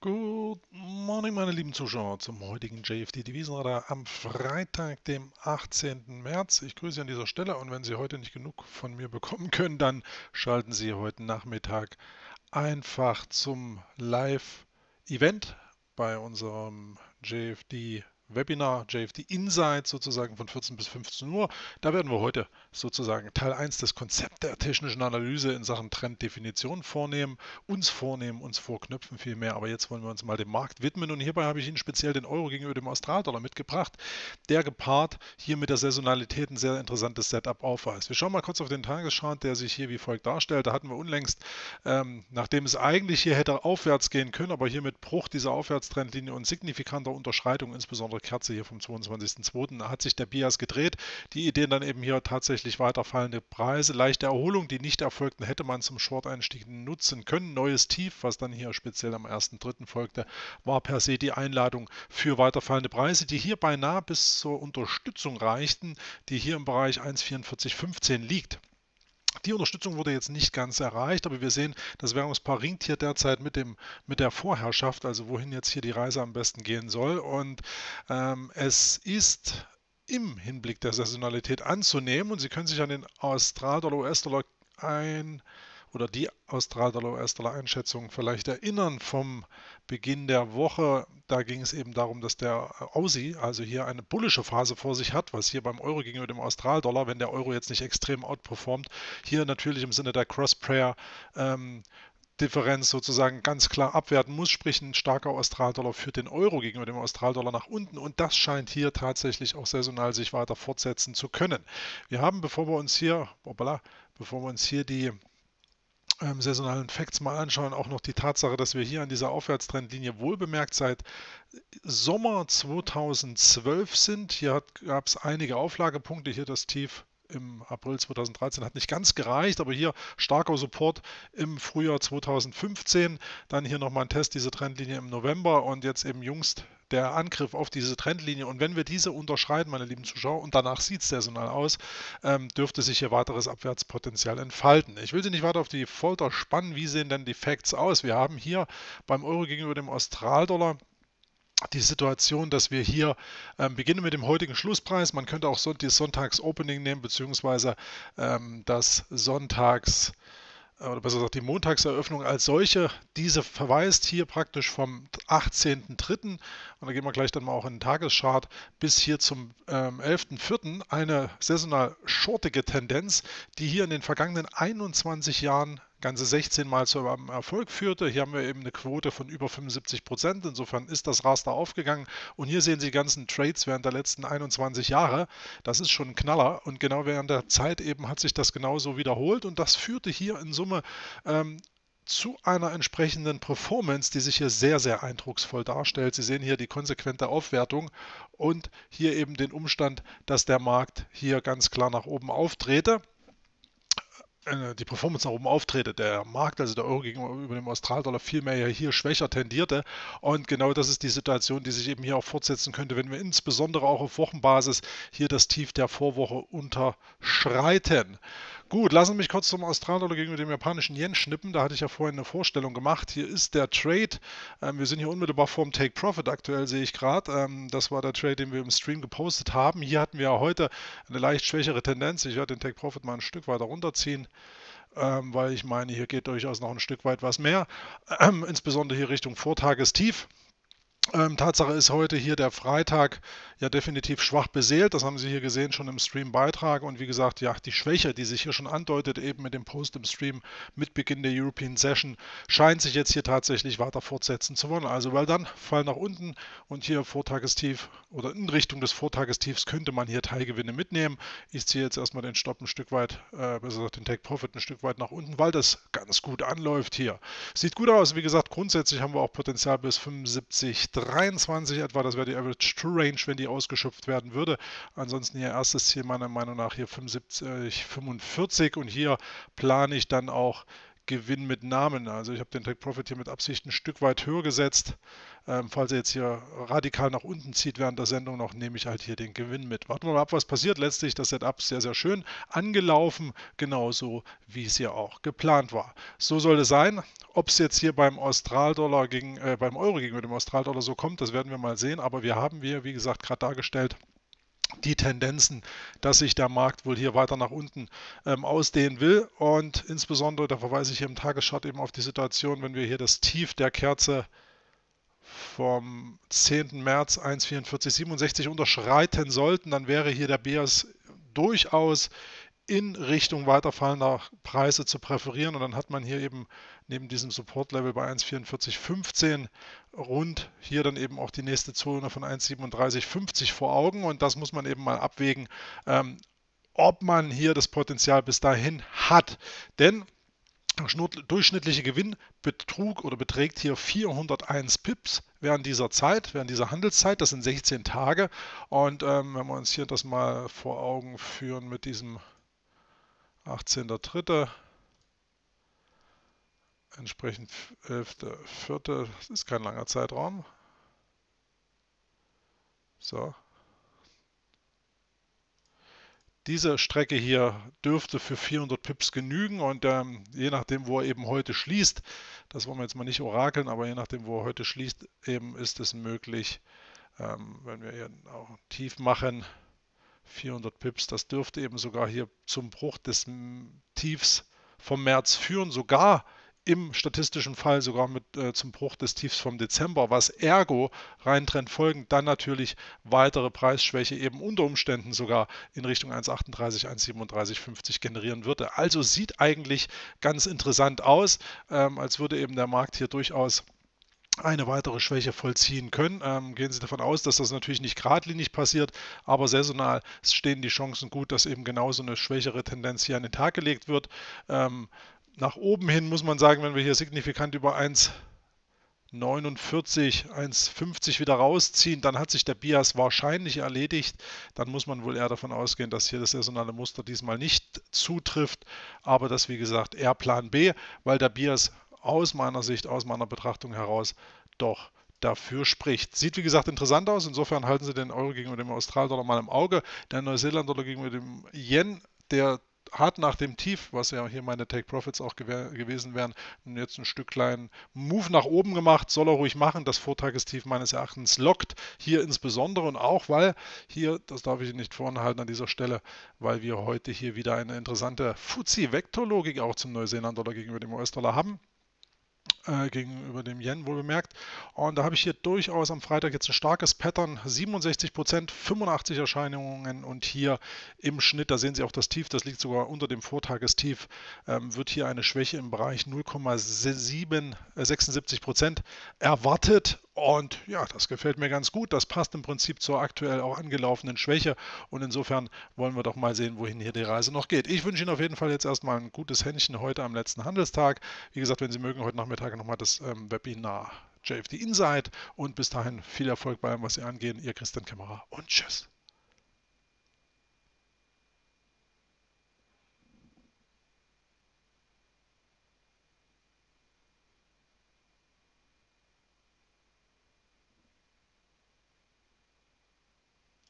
Good morning, meine lieben Zuschauer, zum heutigen JFD Devisenradar am Freitag, dem 18. März. Ich grüße Sie an dieser Stelle und wenn Sie heute nicht genug von mir bekommen können, dann schalten Sie heute Nachmittag einfach zum Live-Event bei unserem JFD Webinar JFD Insight sozusagen von 14 bis 15 Uhr. Da werden wir heute sozusagen Teil 1 des Konzept der technischen Analyse in Sachen Trenddefinition vornehmen, uns vornehmen, uns vorknöpfen vielmehr. Aber jetzt wollen wir uns mal dem Markt widmen und hierbei habe ich Ihnen speziell den Euro gegenüber dem Australdollar mitgebracht, der gepaart hier mit der Saisonalität ein sehr interessantes Setup aufweist. Wir schauen mal kurz auf den Tageschart, der sich hier wie folgt darstellt. Da hatten wir unlängst, ähm, nachdem es eigentlich hier hätte aufwärts gehen können, aber hier mit Bruch dieser Aufwärtstrendlinie und signifikanter Unterschreitung, insbesondere unsere Kerze hier vom 22.02. hat sich der Bias gedreht. Die Idee dann eben hier tatsächlich weiterfallende Preise, leichte Erholung, die nicht erfolgten, hätte man zum Short-Einstieg nutzen können. Neues Tief, was dann hier speziell am 1.3. folgte, war per se die Einladung für weiterfallende Preise, die hier beinahe bis zur Unterstützung reichten, die hier im Bereich 1,4415 liegt. Die Unterstützung wurde jetzt nicht ganz erreicht, aber wir sehen, das Währungspaar ringt hier derzeit mit, dem, mit der Vorherrschaft, also wohin jetzt hier die Reise am besten gehen soll. Und ähm, es ist im Hinblick der Saisonalität anzunehmen und Sie können sich an den Austral-Dollar, US-Dollar ein oder die Austral-Dollar-US-Dollar-Einschätzung vielleicht erinnern vom Beginn der Woche. Da ging es eben darum, dass der Aussie also hier eine bullische Phase vor sich hat, was hier beim Euro gegenüber dem Austral-Dollar, wenn der Euro jetzt nicht extrem outperformt, hier natürlich im Sinne der Cross-Prayer ähm, Differenz sozusagen ganz klar abwerten muss, sprich ein starker Australdollar führt den Euro gegenüber dem Australdollar nach unten und das scheint hier tatsächlich auch saisonal sich weiter fortsetzen zu können. Wir haben, bevor wir uns hier, hoppala, bevor wir uns hier die ähm, saisonalen Facts mal anschauen, auch noch die Tatsache, dass wir hier an dieser Aufwärtstrendlinie wohlbemerkt seit Sommer 2012 sind. Hier gab es einige Auflagepunkte, hier das Tief im April 2013 hat nicht ganz gereicht, aber hier starker Support im Frühjahr 2015. Dann hier nochmal ein Test dieser Trendlinie im November und jetzt eben jüngst der Angriff auf diese Trendlinie. Und wenn wir diese unterschreiten, meine lieben Zuschauer, und danach sieht es saisonal aus, ähm, dürfte sich hier weiteres Abwärtspotenzial entfalten. Ich will Sie nicht weiter auf die Folter spannen. Wie sehen denn die Facts aus? Wir haben hier beim Euro gegenüber dem Australdollar die Situation, dass wir hier ähm, beginnen mit dem heutigen Schlusspreis. Man könnte auch so, das Sonntags-Opening nehmen, beziehungsweise ähm, das Sonntags- oder besser gesagt die Montagseröffnung als solche. Diese verweist hier praktisch vom 18.03. und da gehen wir gleich dann mal auch in den Tageschart bis hier zum ähm, 11.04. eine saisonal shortige Tendenz, die hier in den vergangenen 21 Jahren ganze 16 Mal zu einem Erfolg führte. Hier haben wir eben eine Quote von über 75 Prozent. Insofern ist das Raster aufgegangen. Und hier sehen Sie die ganzen Trades während der letzten 21 Jahre. Das ist schon ein Knaller. Und genau während der Zeit eben hat sich das genauso wiederholt. Und das führte hier in Summe ähm, zu einer entsprechenden Performance, die sich hier sehr, sehr eindrucksvoll darstellt. Sie sehen hier die konsequente Aufwertung und hier eben den Umstand, dass der Markt hier ganz klar nach oben auftrete. Äh, die Performance nach oben auftrete. Der Markt, also der Euro gegenüber dem Australdollar, vielmehr hier schwächer tendierte. Und genau das ist die Situation, die sich eben hier auch fortsetzen könnte, wenn wir insbesondere auch auf Wochenbasis hier das Tief der Vorwoche unterschreiten. Gut, lassen Sie mich kurz zum Australdollar gegenüber dem japanischen Yen schnippen. Da hatte ich ja vorhin eine Vorstellung gemacht. Hier ist der Trade. Ähm, wir sind hier unmittelbar vorm Take Profit aktuell, sehe ich gerade. Ähm, das war der Trade, den wir im Stream gepostet haben. Hier hatten wir ja heute eine leicht schwächere Tendenz. Ich werde den Take Profit mal ein Stück weiter runterziehen ähm, weil ich meine, hier geht durchaus noch ein Stück weit was mehr, insbesondere hier Richtung Vortagestief. Ähm, Tatsache ist heute hier der Freitag ja definitiv schwach beseelt. Das haben Sie hier gesehen schon im Stream-Beitrag. Und wie gesagt, ja, die Schwäche, die sich hier schon andeutet, eben mit dem Post im Stream mit Beginn der European Session, scheint sich jetzt hier tatsächlich weiter fortsetzen zu wollen. Also, weil dann Fall nach unten und hier Vortagestief oder in Richtung des Vortagestiefs könnte man hier Teilgewinne mitnehmen. Ich ziehe jetzt erstmal den Stopp ein Stück weit, äh, besser gesagt den Take Profit ein Stück weit nach unten, weil das ganz gut anläuft hier. Sieht gut aus. Wie gesagt, grundsätzlich haben wir auch Potenzial bis 75. 23 etwa, das wäre die Average True Range, wenn die ausgeschöpft werden würde. Ansonsten ihr erstes Ziel meiner Meinung nach hier 75, 45 und hier plane ich dann auch Gewinn mit Namen. Also ich habe den Take Profit hier mit Absicht ein Stück weit höher gesetzt. Ähm, falls er jetzt hier radikal nach unten zieht während der Sendung noch, nehme ich halt hier den Gewinn mit. Warten wir mal ab, was passiert. Letztlich das Setup sehr, sehr schön angelaufen, genauso wie es hier auch geplant war. So soll es sein. Ob es jetzt hier beim Australdollar gegen, äh, beim Euro gegenüber dem Australdollar so kommt, das werden wir mal sehen. Aber wir haben, wir, wie gesagt, gerade dargestellt, die Tendenzen, dass sich der Markt wohl hier weiter nach unten ähm, ausdehnen will. Und insbesondere, da verweise ich hier im Tagesschart eben auf die Situation, wenn wir hier das Tief der Kerze vom 10. März 1,4467 unterschreiten sollten, dann wäre hier der BIAS durchaus in Richtung weiterfallender Preise zu präferieren. Und dann hat man hier eben neben diesem Support-Level bei 1,4415 rund hier dann eben auch die nächste Zone von 1,3750 vor Augen. Und das muss man eben mal abwägen, ähm, ob man hier das Potenzial bis dahin hat. Denn durchschnittliche Gewinn betrug oder beträgt hier 401 Pips während dieser Zeit, während dieser Handelszeit. Das sind 16 Tage. Und ähm, wenn wir uns hier das mal vor Augen führen mit diesem 18.03. Entsprechend 11.04. Das ist kein langer Zeitraum. So. Diese Strecke hier dürfte für 400 Pips genügen und ähm, je nachdem, wo er eben heute schließt, das wollen wir jetzt mal nicht orakeln, aber je nachdem, wo er heute schließt, eben ist es möglich, ähm, wenn wir hier auch tief machen, 400 Pips. Das dürfte eben sogar hier zum Bruch des Tiefs vom März führen, sogar im statistischen Fall sogar mit äh, zum Bruch des Tiefs vom Dezember, was ergo rein Trend folgend dann natürlich weitere Preisschwäche eben unter Umständen sogar in Richtung 1,38, 1,37,50 generieren würde. Also sieht eigentlich ganz interessant aus, ähm, als würde eben der Markt hier durchaus eine weitere Schwäche vollziehen können. Ähm, gehen Sie davon aus, dass das natürlich nicht geradlinig passiert, aber saisonal stehen die Chancen gut, dass eben genauso eine schwächere Tendenz hier an den Tag gelegt wird. Ähm, nach oben hin muss man sagen, wenn wir hier signifikant über 1,49, 1,50 wieder rausziehen, dann hat sich der Bias wahrscheinlich erledigt. Dann muss man wohl eher davon ausgehen, dass hier das saisonale Muster diesmal nicht zutrifft, aber das wie gesagt eher Plan B, weil der Bias aus meiner Sicht, aus meiner Betrachtung heraus doch dafür spricht. Sieht wie gesagt interessant aus. Insofern halten Sie den Euro gegenüber dem Australdollar mal im Auge. Der Neuseeland-Dollar gegenüber dem Yen, der hat nach dem Tief, was ja hier meine Take Profits auch gew gewesen wären, jetzt ein Stück kleinen Move nach oben gemacht. Soll er ruhig machen. Das Vortagestief meines Erachtens lockt hier insbesondere und auch, weil hier, das darf ich nicht vorhalten an dieser Stelle, weil wir heute hier wieder eine interessante Fuzzi-Vektorlogik auch zum Neuseeland-Dollar gegenüber dem US-Dollar haben äh, gegenüber dem Yen wohl bemerkt. Und da habe ich hier durchaus am Freitag jetzt ein starkes Pattern, 67% 85 Erscheinungen und hier im Schnitt, da sehen Sie auch das Tief, das liegt sogar unter dem Vortagestief, ähm, wird hier eine Schwäche im Bereich 0,76 Prozent erwartet und ja, das gefällt mir ganz gut. Das passt im Prinzip zur aktuell auch angelaufenen Schwäche. Und insofern wollen wir doch mal sehen, wohin hier die Reise noch geht. Ich wünsche Ihnen auf jeden Fall jetzt erstmal ein gutes Händchen heute am letzten Handelstag. Wie gesagt, wenn Sie mögen, heute Nachmittag nochmal das ähm, Webinar JFD Insight. Und bis dahin viel Erfolg bei allem, was Sie angehen. Ihr Christian Kämmerer und tschüss.